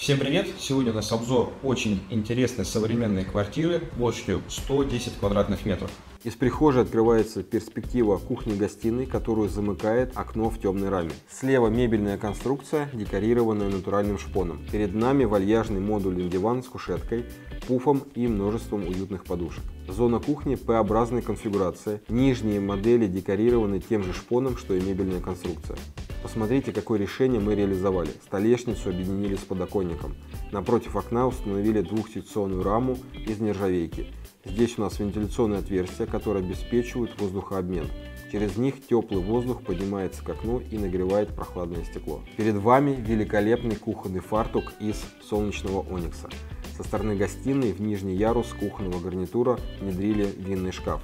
Всем привет! Сегодня у нас обзор очень интересной современной квартиры площадью 110 квадратных метров. Из прихожей открывается перспектива кухни-гостиной, которую замыкает окно в темной раме. Слева мебельная конструкция, декорированная натуральным шпоном. Перед нами вальяжный модульный диван с кушеткой, пуфом и множеством уютных подушек. Зона кухни П-образной конфигурации. Нижние модели декорированы тем же шпоном, что и мебельная конструкция. Посмотрите, какое решение мы реализовали. Столешницу объединили с подоконником. Напротив окна установили двухсекционную раму из нержавейки. Здесь у нас вентиляционные отверстия, которые обеспечивают воздухообмен. Через них теплый воздух поднимается к окну и нагревает прохладное стекло. Перед вами великолепный кухонный фартук из солнечного оникса. Со стороны гостиной в нижний ярус кухонного гарнитура внедрили винный шкаф.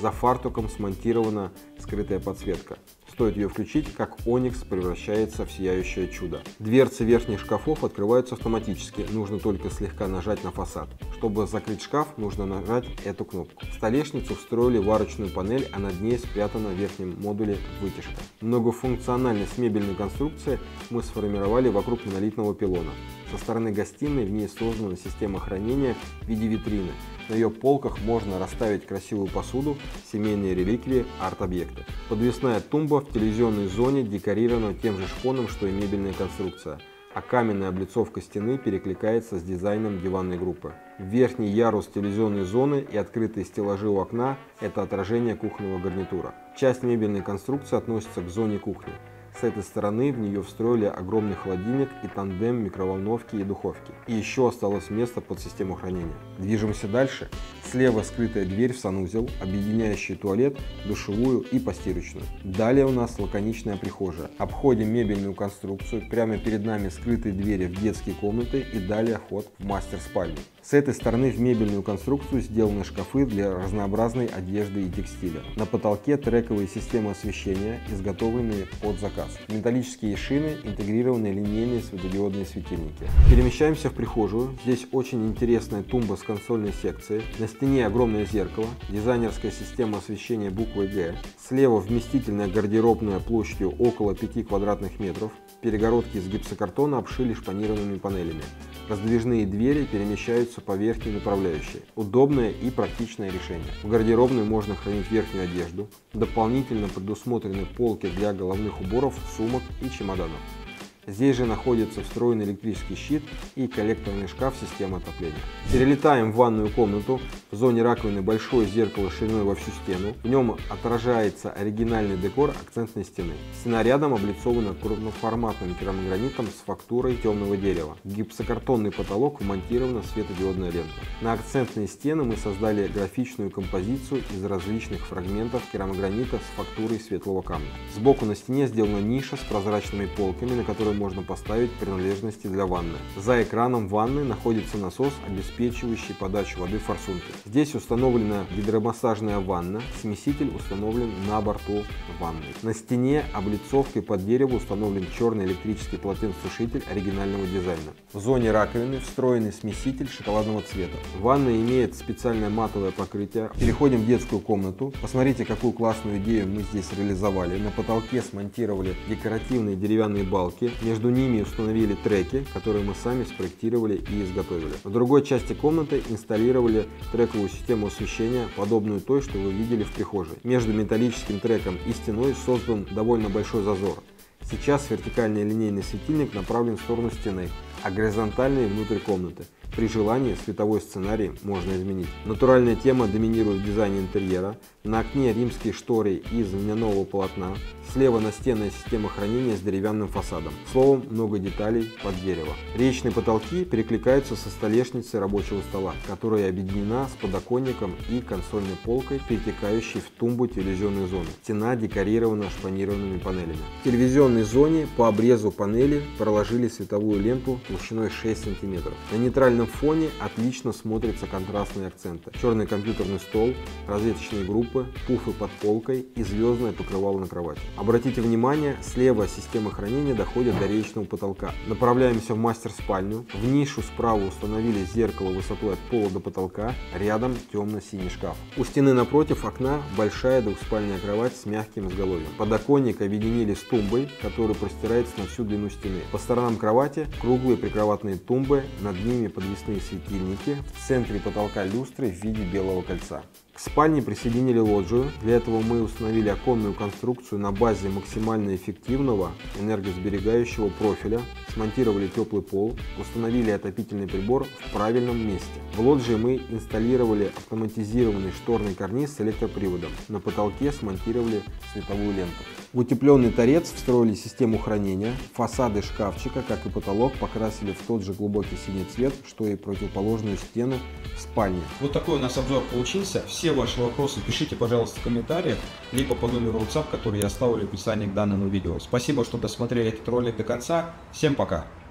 За фартуком смонтирована скрытая подсветка. Стоит ее включить, как Оникс превращается в сияющее чудо. Дверцы верхних шкафов открываются автоматически, нужно только слегка нажать на фасад. Чтобы закрыть шкаф, нужно нажать эту кнопку. В столешницу встроили варочную панель, а над ней спрятана в верхнем модуле вытяжка. Многофункциональность мебельной конструкции мы сформировали вокруг монолитного пилона. Со стороны гостиной в ней создана система хранения в виде витрины. На ее полках можно расставить красивую посуду, семейные реликвии, арт-объекты. Подвесная тумба в телевизионной зоне декорирована тем же шпоном, что и мебельная конструкция, а каменная облицовка стены перекликается с дизайном диванной группы. Верхний ярус телевизионной зоны и открытые стеллажи у окна – это отражение кухонного гарнитура. Часть мебельной конструкции относится к зоне кухни. С этой стороны в нее встроили огромный холодильник и тандем микроволновки и духовки. И еще осталось место под систему хранения. Движемся дальше. Слева скрытая дверь в санузел, объединяющий туалет, душевую и постирочную. Далее у нас лаконичная прихожая. Обходим мебельную конструкцию. Прямо перед нами скрытые двери в детские комнаты и далее ход в мастер-спальню. С этой стороны в мебельную конструкцию сделаны шкафы для разнообразной одежды и текстиля. На потолке трековые системы освещения, изготовленные под заказ. Металлические шины, интегрированные линейные светодиодные светильники. Перемещаемся в прихожую. Здесь очень интересная тумба с консольной секцией. На стене огромное зеркало, дизайнерская система освещения буквой Г. Слева вместительная гардеробная площадью около 5 квадратных метров. Перегородки из гипсокартона обшили шпанированными панелями. Раздвижные двери перемещаются по верхней направляющей. Удобное и практичное решение. В гардеробной можно хранить верхнюю одежду. Дополнительно предусмотрены полки для головных уборов, сумок и чемоданов. Здесь же находится встроенный электрический щит и коллекторный шкаф системы отопления. Перелетаем в ванную комнату. В зоне раковины большое зеркало шириной во всю стену. В нем отражается оригинальный декор акцентной стены. Стена рядом облицована крупноформатным керамогранитом с фактурой темного дерева. Гипсокартонный потолок вмонтирована светодиодная лента. На акцентные стены мы создали графичную композицию из различных фрагментов керамогранита с фактурой светлого камня. Сбоку на стене сделана ниша с прозрачными полками, на которой можно поставить принадлежности для ванны. За экраном ванны находится насос, обеспечивающий подачу воды форсунки. Здесь установлена гидромассажная ванна, смеситель установлен на борту ванны. На стене облицовкой под дерево установлен черный электрический полотенцесушитель оригинального дизайна. В зоне раковины встроенный смеситель шоколадного цвета. Ванна имеет специальное матовое покрытие. Переходим в детскую комнату. Посмотрите, какую классную идею мы здесь реализовали. На потолке смонтировали декоративные деревянные балки. Между ними установили треки, которые мы сами спроектировали и изготовили. В другой части комнаты инсталлировали трековую систему освещения, подобную той, что вы видели в прихожей. Между металлическим треком и стеной создан довольно большой зазор. Сейчас вертикальный линейный светильник направлен в сторону стены, а горизонтальный внутрь комнаты. При желании световой сценарий можно изменить. Натуральная тема доминирует в дизайне интерьера. На окне римские шторы из льняного полотна. Слева настенная система хранения с деревянным фасадом. Словом, много деталей под дерево. Речные потолки перекликаются со столешницей рабочего стола, которая объединена с подоконником и консольной полкой, перетекающей в тумбу телевизионной зоны. Стена декорирована шпанированными панелями. В телевизионной зоне по обрезу панели проложили световую ленту толщиной 6 см. На нейтральном идеальном фоне отлично смотрятся контрастные акценты. Черный компьютерный стол, розеточные группы, пуфы под полкой и звездное покрывало на кровати. Обратите внимание, слева система хранения доходит до речного потолка. Направляемся в мастер-спальню. В нишу справа установили зеркало высотой от пола до потолка. Рядом темно-синий шкаф. У стены напротив окна большая двухспальная кровать с мягким изголовьем. Подоконник объединили с тумбой, которая простирается на всю длину стены. По сторонам кровати круглые прикроватные тумбы, над ними подвесные светильники, в центре потолка люстры в виде белого кольца. К спальне присоединили лоджию. Для этого мы установили оконную конструкцию на базе максимально эффективного энергосберегающего профиля, смонтировали теплый пол, установили отопительный прибор в правильном месте. В лоджии мы инсталлировали автоматизированный шторный карниз с электроприводом. На потолке смонтировали световую ленту. В утепленный торец встроили систему хранения. Фасады шкафчика, как и потолок, покрасили в тот же глубокий синий цвет, что и противоположную стену в спальне. Вот такой у нас обзор получился. Все ваши вопросы пишите, пожалуйста, в комментариях, либо по номеру WhatsApp, который я оставлю в описании к данному видео. Спасибо, что досмотрели этот ролик до конца. Всем пока!